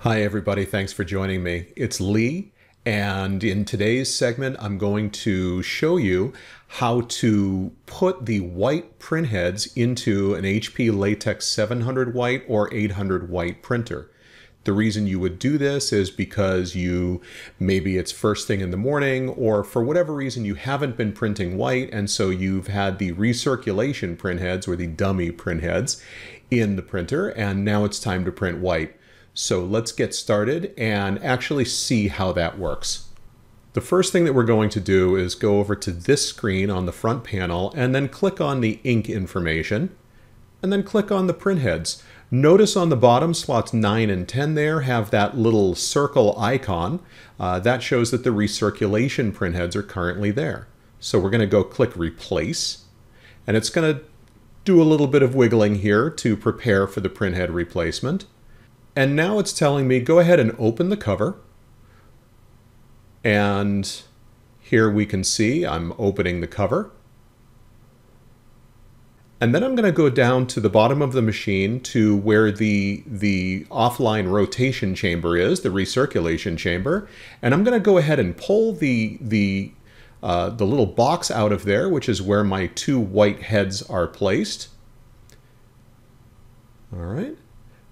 Hi, everybody. Thanks for joining me. It's Lee, and in today's segment, I'm going to show you how to put the white printheads into an HP Latex 700 white or 800 white printer. The reason you would do this is because you maybe it's first thing in the morning, or for whatever reason you haven't been printing white, and so you've had the recirculation printheads or the dummy printheads in the printer, and now it's time to print white. So let's get started and actually see how that works. The first thing that we're going to do is go over to this screen on the front panel and then click on the ink information and then click on the printheads. Notice on the bottom slots 9 and 10 there have that little circle icon. Uh, that shows that the recirculation printheads are currently there. So we're going to go click replace and it's going to do a little bit of wiggling here to prepare for the printhead replacement. And now it's telling me go ahead and open the cover. And here we can see I'm opening the cover. And then I'm going to go down to the bottom of the machine to where the, the offline rotation chamber is, the recirculation chamber. And I'm going to go ahead and pull the, the, uh, the little box out of there, which is where my two white heads are placed. All right.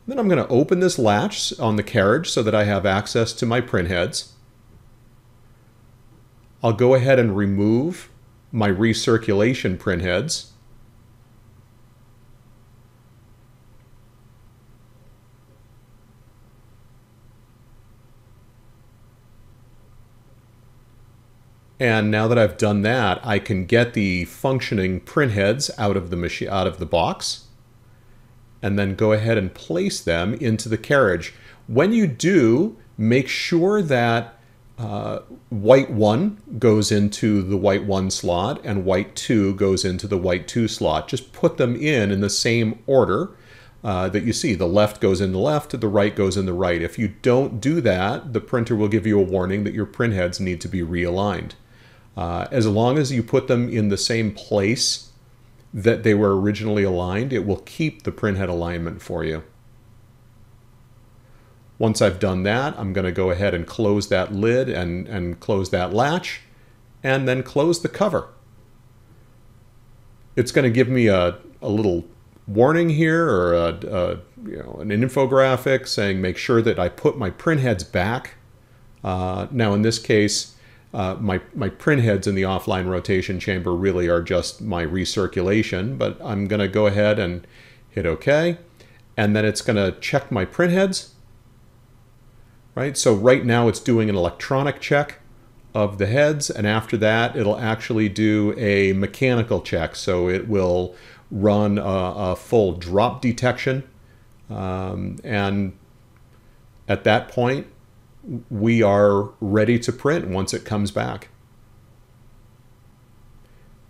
Then I'm going to open this latch on the carriage so that I have access to my print heads. I'll go ahead and remove my recirculation print heads. And now that I've done that, I can get the functioning print heads out of the machine out of the box and then go ahead and place them into the carriage. When you do, make sure that uh, white 1 goes into the white 1 slot and white 2 goes into the white 2 slot. Just put them in in the same order uh, that you see. The left goes in the left, the right goes in the right. If you don't do that, the printer will give you a warning that your printheads need to be realigned. Uh, as long as you put them in the same place that they were originally aligned, it will keep the printhead alignment for you. Once I've done that, I'm going to go ahead and close that lid and, and close that latch, and then close the cover. It's going to give me a, a little warning here or a, a, you know, an infographic saying make sure that I put my printheads back. Uh, now in this case, uh, my, my print heads in the offline rotation chamber really are just my recirculation, but I'm going to go ahead and hit OK. And then it's going to check my print heads. Right, so right now it's doing an electronic check of the heads, and after that it'll actually do a mechanical check. So it will run a, a full drop detection, um, and at that point we are ready to print once it comes back.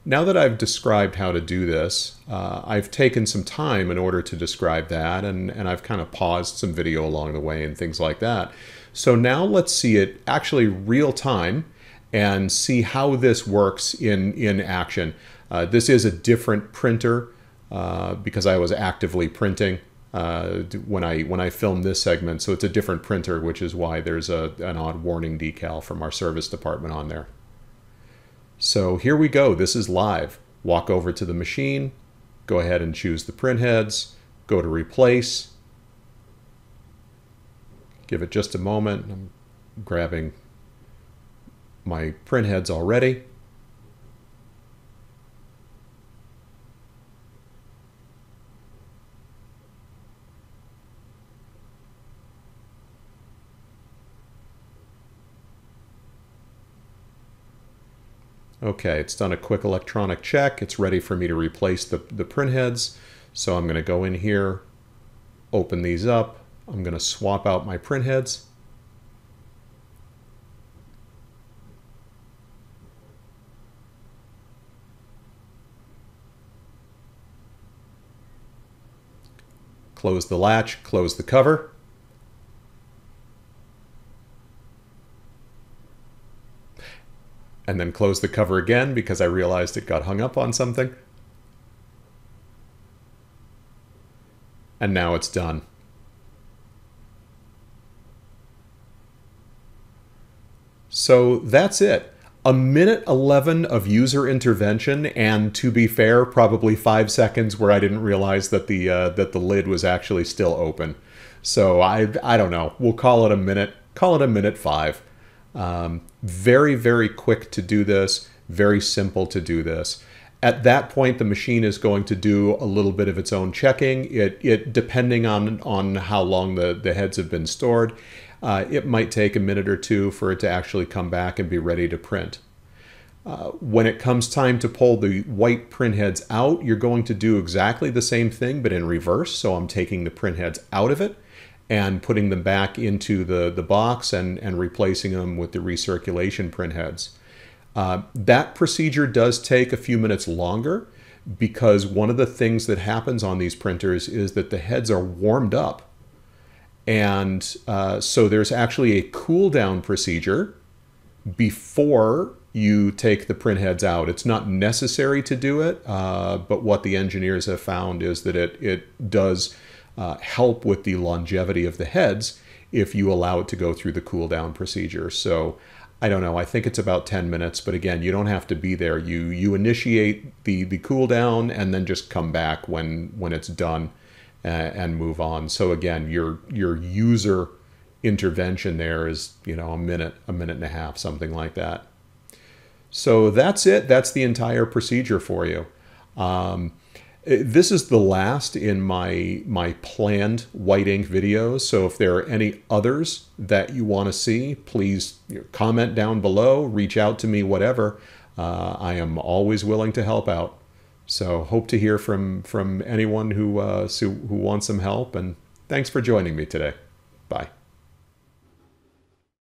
Now that I've described how to do this, uh, I've taken some time in order to describe that, and, and I've kind of paused some video along the way and things like that. So now let's see it actually real time and see how this works in, in action. Uh, this is a different printer uh, because I was actively printing uh, when I when I film this segment. So it's a different printer, which is why there's a, an odd warning decal from our service department on there. So here we go. This is live. Walk over to the machine, go ahead and choose the print heads, go to replace. Give it just a moment. I'm grabbing my print heads already. Okay, it's done a quick electronic check. It's ready for me to replace the, the print heads. So I'm going to go in here, open these up. I'm going to swap out my print heads. Close the latch, close the cover. and then close the cover again because I realized it got hung up on something. And now it's done. So that's it. A minute 11 of user intervention, and to be fair, probably five seconds where I didn't realize that the uh, that the lid was actually still open. So I I don't know. We'll call it a minute. Call it a minute five. Um, very very quick to do this. Very simple to do this. At that point, the machine is going to do a little bit of its own checking. It, it depending on on how long the, the heads have been stored, uh, it might take a minute or two for it to actually come back and be ready to print. Uh, when it comes time to pull the white print heads out, you're going to do exactly the same thing, but in reverse. So I'm taking the print heads out of it and putting them back into the, the box and, and replacing them with the recirculation print heads. Uh, that procedure does take a few minutes longer because one of the things that happens on these printers is that the heads are warmed up and uh, so there's actually a cool down procedure before you take the print heads out. It's not necessary to do it, uh, but what the engineers have found is that it, it does uh, help with the longevity of the heads if you allow it to go through the cool down procedure. So I don't know. I think it's about 10 minutes, but again, you don't have to be there. You you initiate the the cool down and then just come back when when it's done uh, and move on. So again, your your user intervention there is you know a minute, a minute and a half, something like that. So that's it. That's the entire procedure for you. Um, this is the last in my my planned white ink videos. So if there are any others that you want to see, please comment down below, reach out to me, whatever. Uh, I am always willing to help out. So hope to hear from from anyone who uh, who wants some help. And thanks for joining me today. Bye.